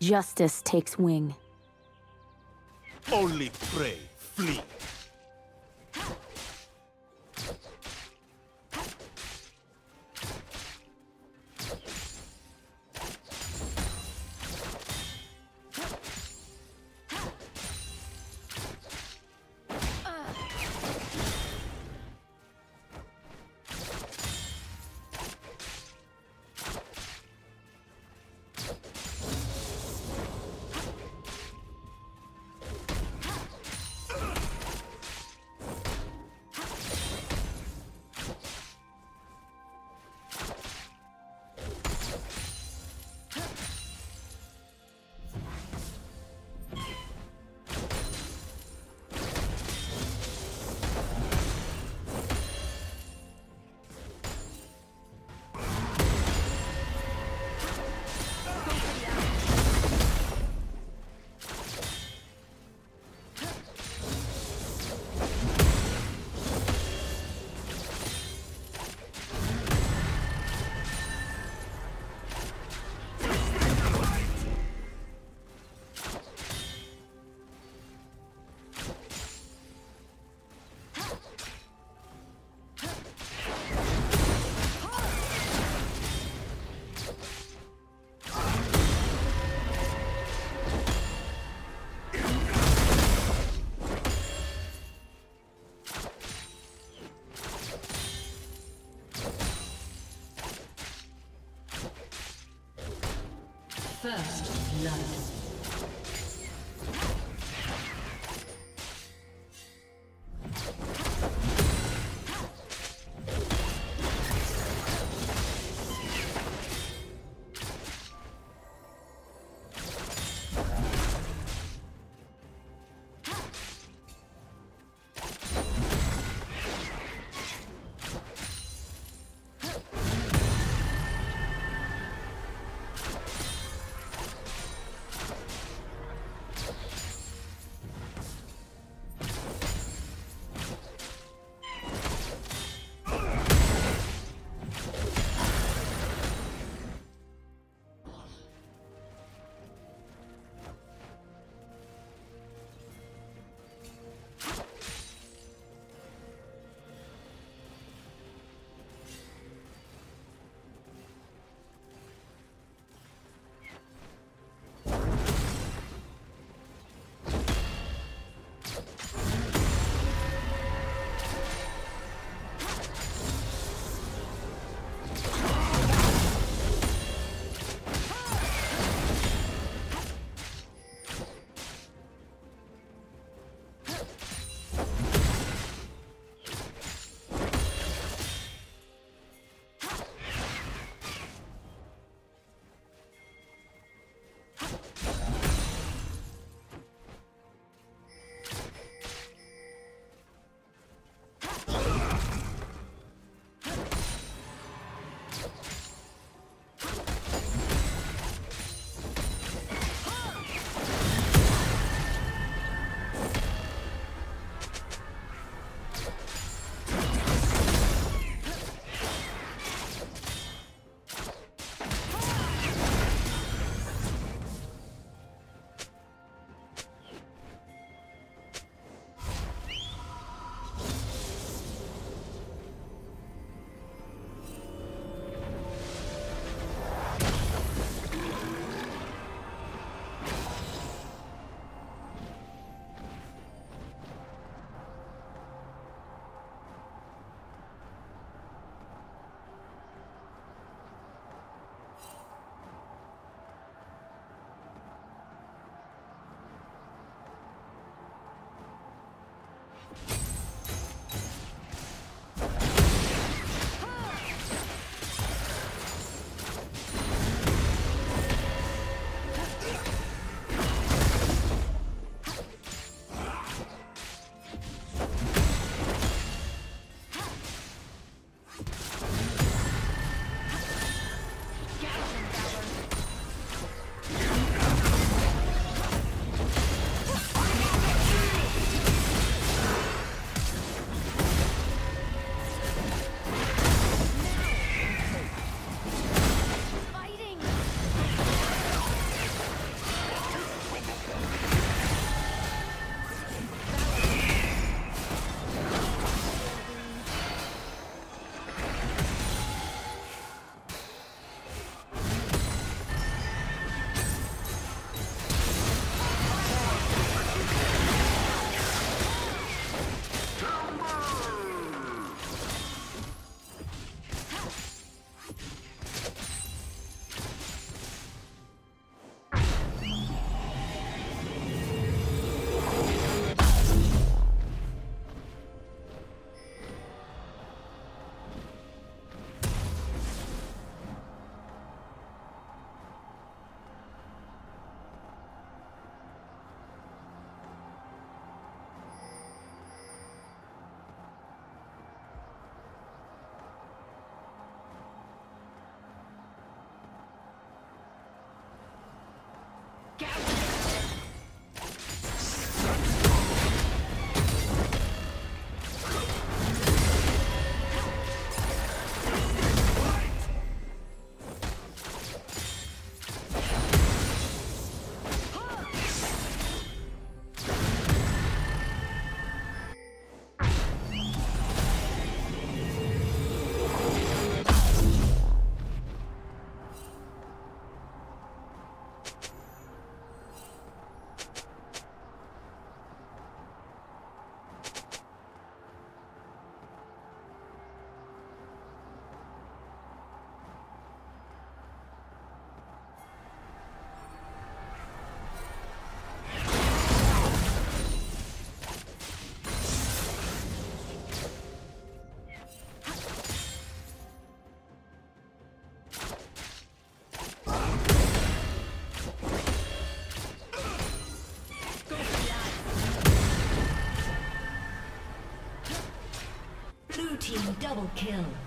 Justice takes wing. Only prey, flee. First blood. Kill.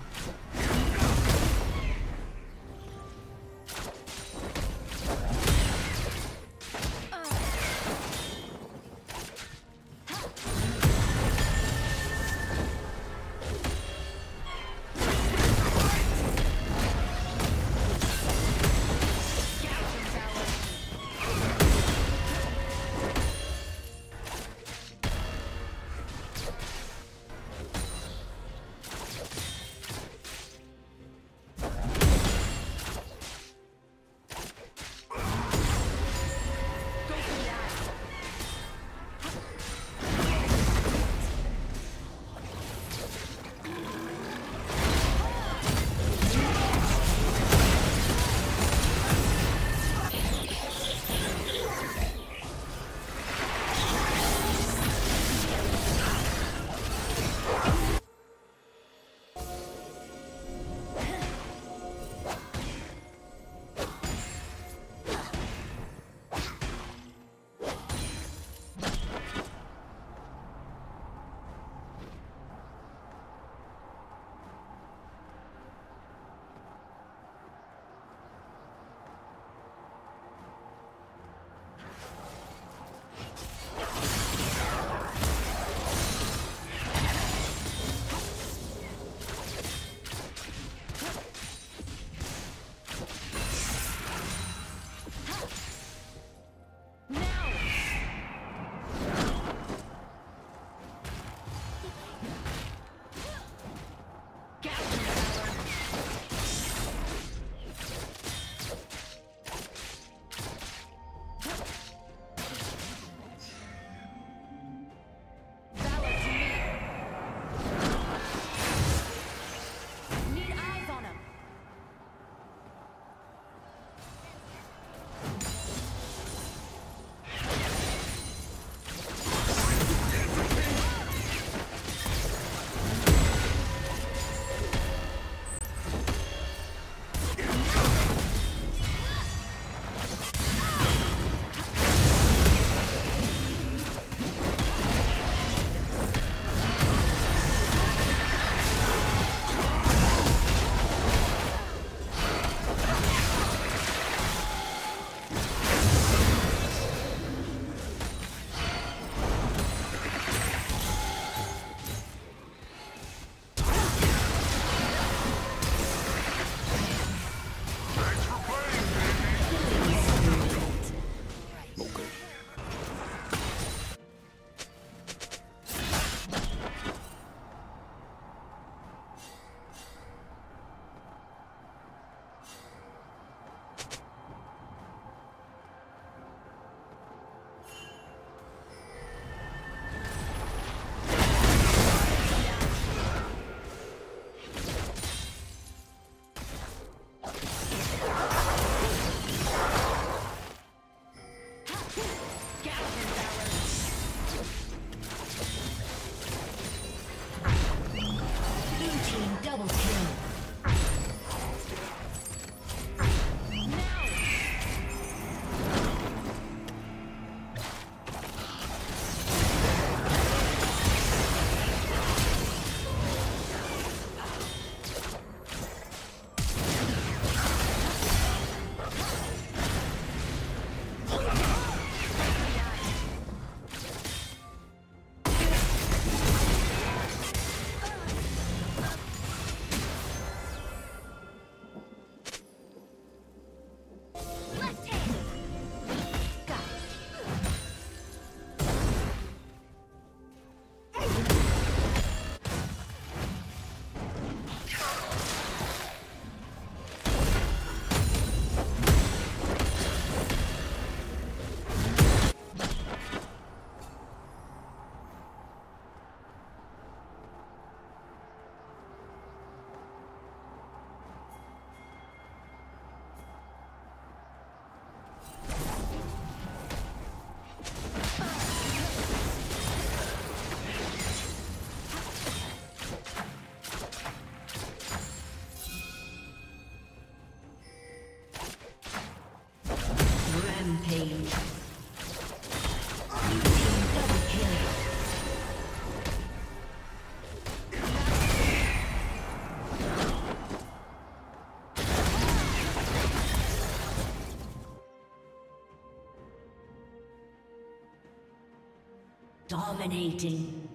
Dominating.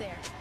Red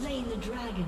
slain the dragon.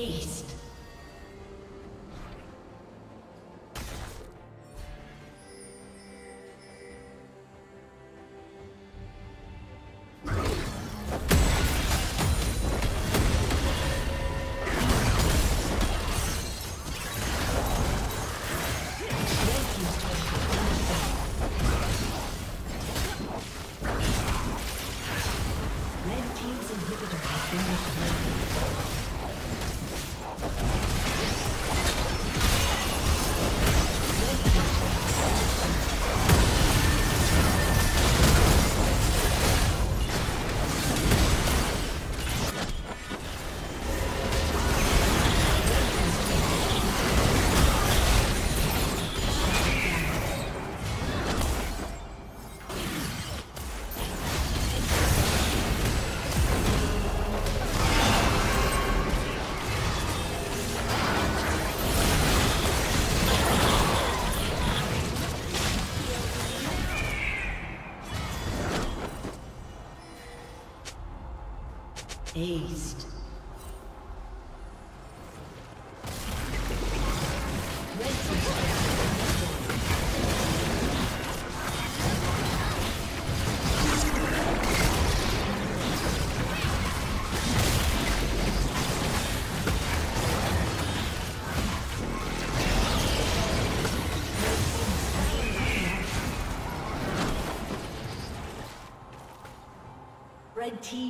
East. Red Red team